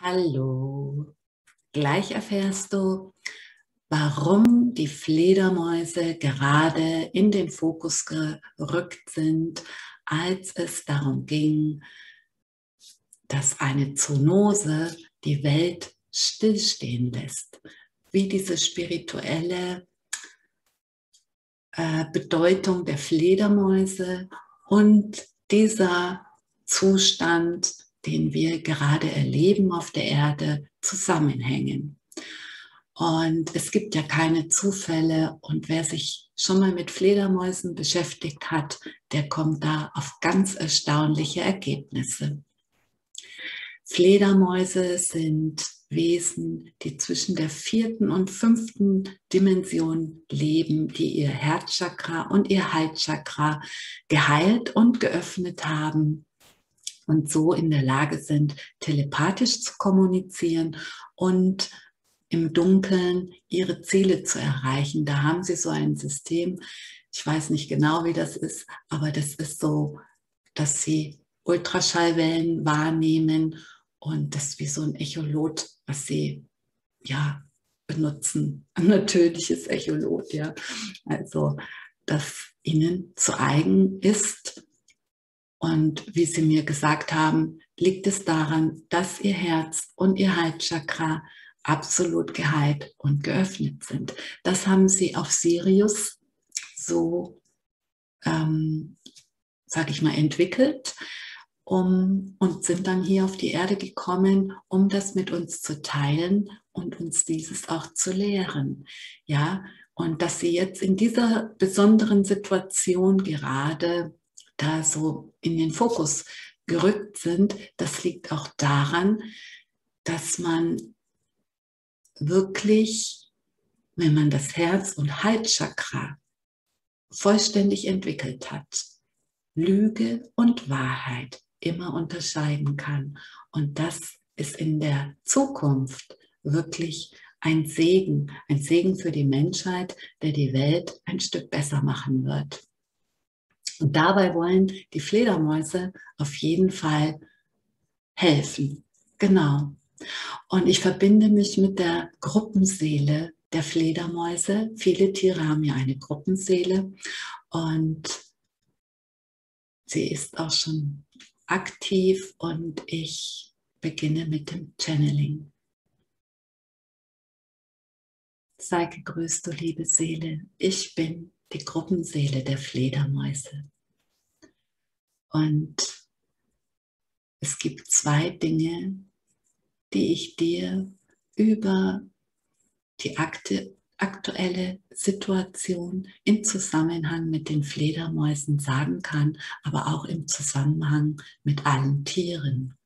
Hallo. Gleich erfährst du, warum die Fledermäuse gerade in den Fokus gerückt sind, als es darum ging, dass eine Zoonose die Welt stillstehen lässt. Wie diese spirituelle äh, Bedeutung der Fledermäuse und dieser Zustand den wir gerade erleben auf der Erde, zusammenhängen. Und es gibt ja keine Zufälle und wer sich schon mal mit Fledermäusen beschäftigt hat, der kommt da auf ganz erstaunliche Ergebnisse. Fledermäuse sind Wesen, die zwischen der vierten und fünften Dimension leben, die ihr Herzchakra und ihr Halschakra geheilt und geöffnet haben und so in der Lage sind, telepathisch zu kommunizieren und im Dunkeln ihre Ziele zu erreichen. Da haben sie so ein System, ich weiß nicht genau, wie das ist, aber das ist so, dass sie Ultraschallwellen wahrnehmen und das ist wie so ein Echolot, was sie ja benutzen, ein natürliches Echolot, ja. Also, das ihnen zu eigen ist und wie Sie mir gesagt haben, liegt es daran, dass Ihr Herz und Ihr Halschakra absolut geheilt und geöffnet sind. Das haben Sie auf Sirius so, ähm, sage ich mal, entwickelt um, und sind dann hier auf die Erde gekommen, um das mit uns zu teilen und uns dieses auch zu lehren. Ja, und dass Sie jetzt in dieser besonderen Situation gerade da so in den Fokus gerückt sind, das liegt auch daran, dass man wirklich, wenn man das Herz- und Halschakra vollständig entwickelt hat, Lüge und Wahrheit immer unterscheiden kann. Und das ist in der Zukunft wirklich ein Segen, ein Segen für die Menschheit, der die Welt ein Stück besser machen wird. Und dabei wollen die Fledermäuse auf jeden Fall helfen. Genau. Und ich verbinde mich mit der Gruppenseele der Fledermäuse. Viele Tiere haben ja eine Gruppenseele und sie ist auch schon aktiv und ich beginne mit dem Channeling. Sei gegrüßt, du liebe Seele. Ich bin die Gruppenseele der Fledermäuse. Und es gibt zwei Dinge, die ich dir über die Akte, aktuelle Situation im Zusammenhang mit den Fledermäusen sagen kann, aber auch im Zusammenhang mit allen Tieren.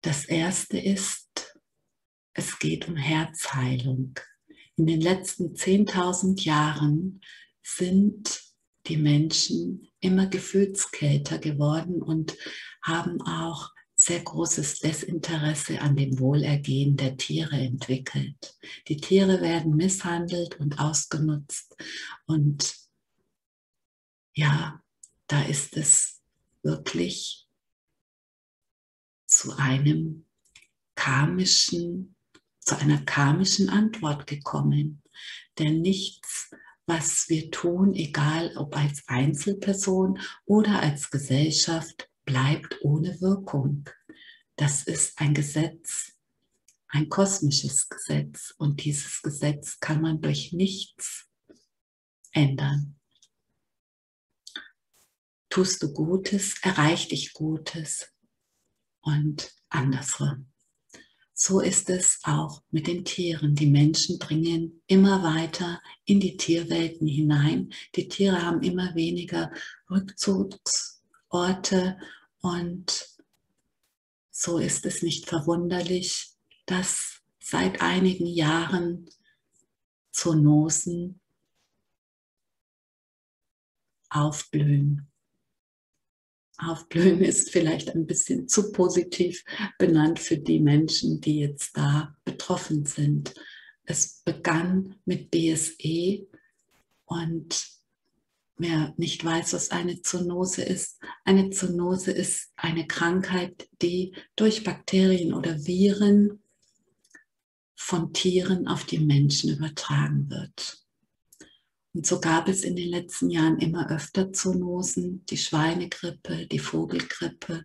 Das erste ist, es geht um Herzheilung in den letzten 10.000 Jahren sind die Menschen immer gefühlskälter geworden und haben auch sehr großes Desinteresse an dem Wohlergehen der Tiere entwickelt. Die Tiere werden misshandelt und ausgenutzt und ja, da ist es wirklich zu einem karmischen zu einer karmischen Antwort gekommen. Denn nichts, was wir tun, egal ob als Einzelperson oder als Gesellschaft, bleibt ohne Wirkung. Das ist ein Gesetz, ein kosmisches Gesetz. Und dieses Gesetz kann man durch nichts ändern. Tust du Gutes, erreicht dich Gutes und andersrum. So ist es auch mit den Tieren. Die Menschen dringen immer weiter in die Tierwelten hinein. Die Tiere haben immer weniger Rückzugsorte und so ist es nicht verwunderlich, dass seit einigen Jahren Zoonosen aufblühen aufblühen ist vielleicht ein bisschen zu positiv benannt für die Menschen, die jetzt da betroffen sind. Es begann mit BSE und wer nicht weiß, was eine Zoonose ist, eine Zoonose ist eine Krankheit, die durch Bakterien oder Viren von Tieren auf die Menschen übertragen wird. Und so gab es in den letzten Jahren immer öfter Zoonosen, die Schweinegrippe, die Vogelgrippe.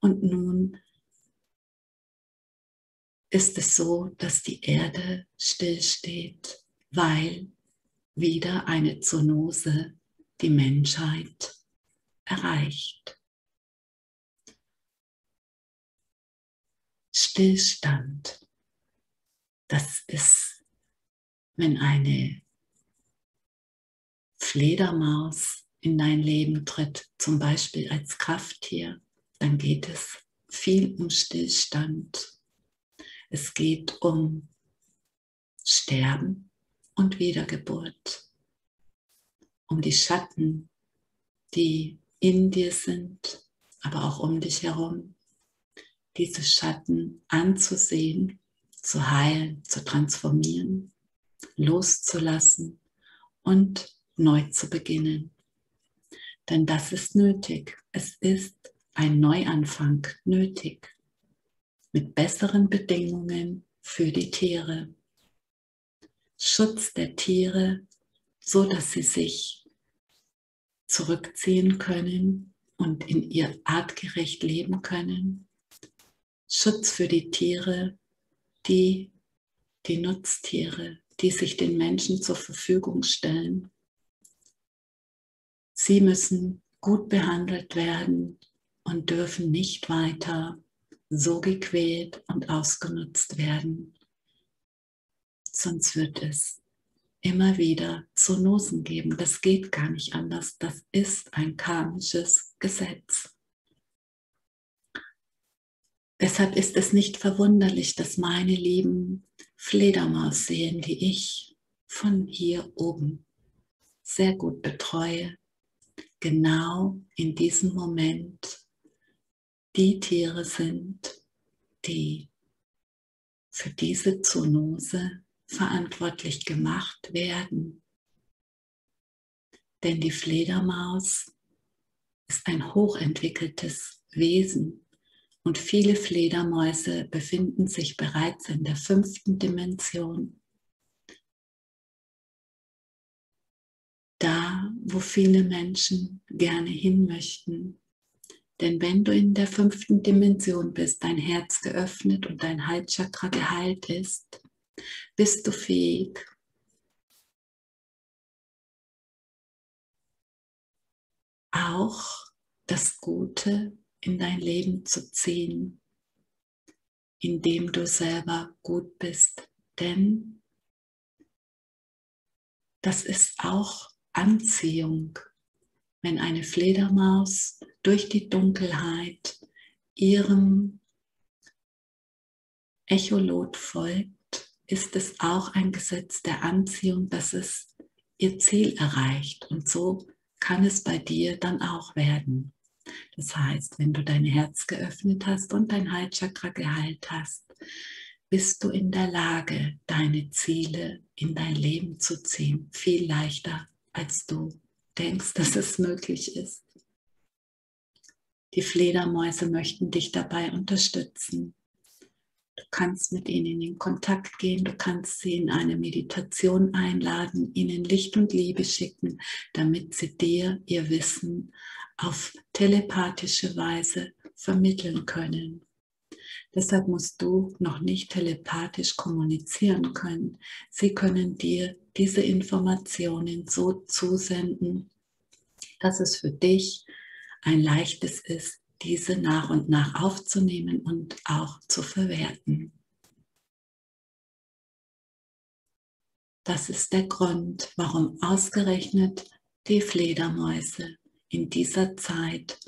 Und nun ist es so, dass die Erde stillsteht, weil wieder eine Zoonose die Menschheit erreicht. Stillstand, das ist, wenn eine Fledermaus in dein Leben tritt, zum Beispiel als Krafttier, dann geht es viel um Stillstand. Es geht um Sterben und Wiedergeburt um die Schatten, die in dir sind, aber auch um dich herum. Diese Schatten anzusehen, zu heilen, zu transformieren, loszulassen und neu zu beginnen. Denn das ist nötig. Es ist ein Neuanfang nötig mit besseren Bedingungen für die Tiere. Schutz der Tiere, so dass sie sich zurückziehen können und in ihr artgerecht leben können. Schutz für die Tiere, die, die Nutztiere, die sich den Menschen zur Verfügung stellen. Sie müssen gut behandelt werden und dürfen nicht weiter so gequält und ausgenutzt werden. Sonst wird es immer wieder Zoonosen geben. Das geht gar nicht anders. Das ist ein karmisches Gesetz. Deshalb ist es nicht verwunderlich, dass meine lieben Fledermaus-Seelen, die ich von hier oben sehr gut betreue, genau in diesem Moment die Tiere sind, die für diese Zoonose verantwortlich gemacht werden. Denn die Fledermaus ist ein hochentwickeltes Wesen und viele Fledermäuse befinden sich bereits in der fünften Dimension. Wo viele Menschen gerne hin möchten. Denn wenn du in der fünften Dimension bist, dein Herz geöffnet und dein Halschakra geheilt ist, bist du fähig, auch das Gute in dein Leben zu ziehen, indem du selber gut bist. Denn das ist auch Anziehung, wenn eine Fledermaus durch die Dunkelheit ihrem Echolot folgt ist es auch ein Gesetz der Anziehung, dass es ihr Ziel erreicht. Und so kann es bei dir dann auch werden. Das heißt, wenn du dein Herz geöffnet hast und dein Halschakra geheilt hast, bist du in der Lage, deine Ziele in dein Leben zu ziehen. Viel leichter, als du denkst, dass es möglich ist. Die Fledermäuse möchten dich dabei unterstützen. Du kannst mit ihnen in Kontakt gehen, du kannst sie in eine Meditation einladen, ihnen Licht und Liebe schicken, damit sie dir ihr Wissen auf telepathische Weise vermitteln können. Deshalb musst du noch nicht telepathisch kommunizieren können. Sie können dir diese Informationen so zusenden, dass es für dich ein leichtes ist, diese nach und nach aufzunehmen und auch zu verwerten. Das ist der Grund, warum ausgerechnet die Fledermäuse in dieser Zeit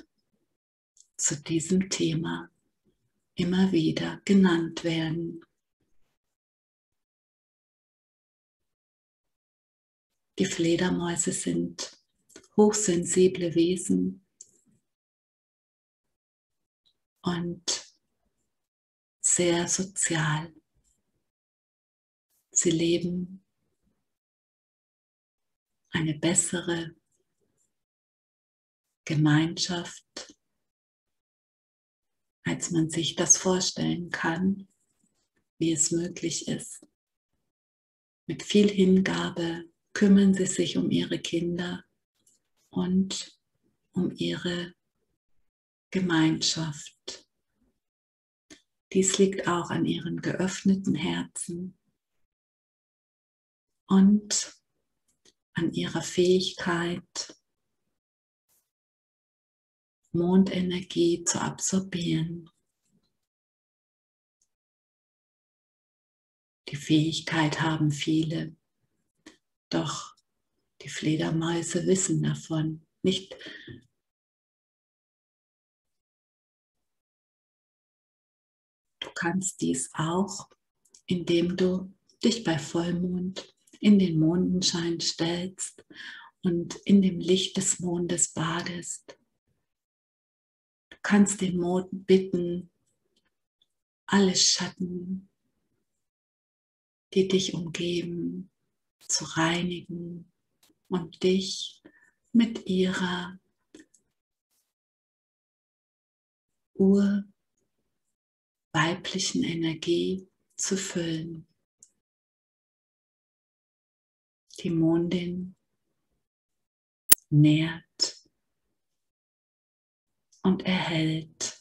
zu diesem Thema immer wieder genannt werden. Die Fledermäuse sind hochsensible Wesen, und sehr sozial. Sie leben eine bessere Gemeinschaft, als man sich das vorstellen kann, wie es möglich ist. Mit viel Hingabe kümmern sie sich um ihre Kinder und um ihre Gemeinschaft. Dies liegt auch an ihren geöffneten Herzen und an ihrer Fähigkeit, Mondenergie zu absorbieren. Die Fähigkeit haben viele, doch die Fledermäuse wissen davon. Nicht Du kannst dies auch, indem du dich bei Vollmond in den Mondenschein stellst und in dem Licht des Mondes badest. Kannst den Mond bitten, alle Schatten, die dich umgeben, zu reinigen und dich mit ihrer urweiblichen Energie zu füllen. Die Mondin nährt und erhält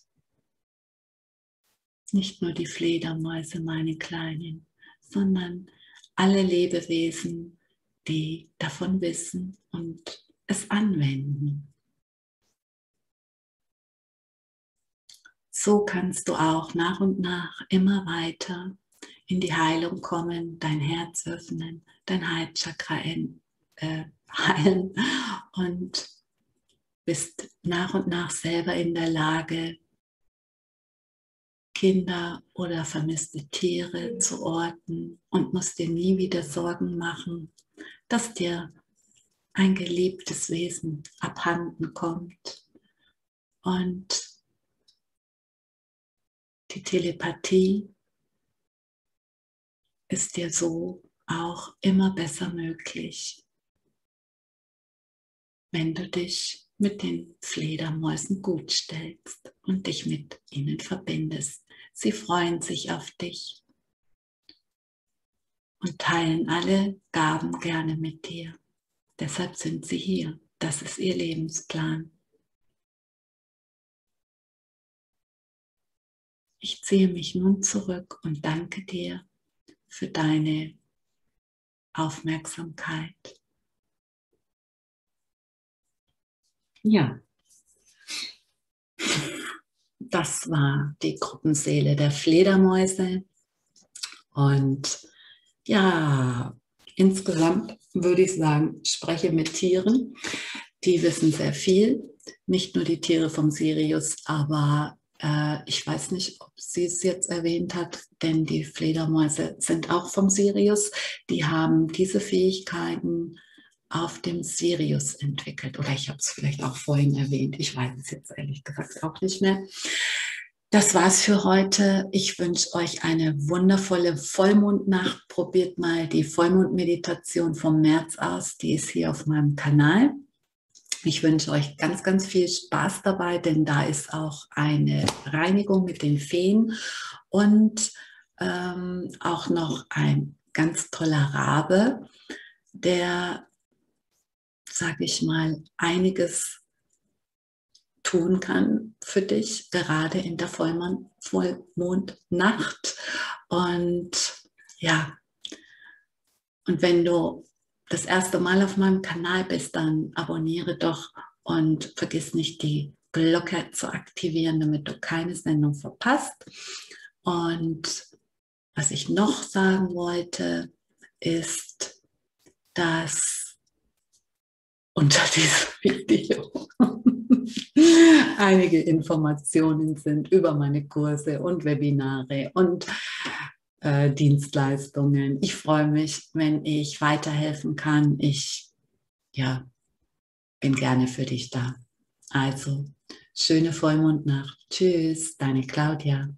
nicht nur die Fledermäuse, meine Kleinen, sondern alle Lebewesen, die davon wissen und es anwenden. So kannst du auch nach und nach immer weiter in die Heilung kommen, dein Herz öffnen, dein Heilchakra äh, heilen und bist nach und nach selber in der Lage, Kinder oder vermisste Tiere zu orten und musst dir nie wieder Sorgen machen, dass dir ein geliebtes Wesen abhanden kommt. Und die Telepathie ist dir so auch immer besser möglich, wenn du dich mit den Fledermäusen gut stellst und dich mit ihnen verbindest. Sie freuen sich auf dich und teilen alle Gaben gerne mit dir. Deshalb sind sie hier. Das ist ihr Lebensplan. Ich ziehe mich nun zurück und danke dir für deine Aufmerksamkeit. Ja, das war die Gruppenseele der Fledermäuse. Und ja, insgesamt würde ich sagen, spreche mit Tieren. Die wissen sehr viel. Nicht nur die Tiere vom Sirius, aber äh, ich weiß nicht, ob sie es jetzt erwähnt hat, denn die Fledermäuse sind auch vom Sirius. Die haben diese Fähigkeiten auf dem Sirius entwickelt. Oder ich habe es vielleicht auch vorhin erwähnt. Ich weiß es jetzt ehrlich gesagt auch nicht mehr. Das war's für heute. Ich wünsche euch eine wundervolle Vollmondnacht. Probiert mal die Vollmondmeditation vom März aus. Die ist hier auf meinem Kanal. Ich wünsche euch ganz, ganz viel Spaß dabei, denn da ist auch eine Reinigung mit den Feen und ähm, auch noch ein ganz toller Rabe, der, sage ich mal, einiges tun kann für dich, gerade in der Vollmond, Vollmondnacht. Und ja, und wenn du das erste Mal auf meinem Kanal bist, dann abonniere doch und vergiss nicht die Glocke zu aktivieren, damit du keine Sendung verpasst. Und was ich noch sagen wollte, ist, dass unter diesem Video einige Informationen sind über meine Kurse und Webinare und äh, Dienstleistungen. Ich freue mich, wenn ich weiterhelfen kann. Ich ja, bin gerne für dich da. Also, schöne Vollmondnacht. Tschüss, deine Claudia.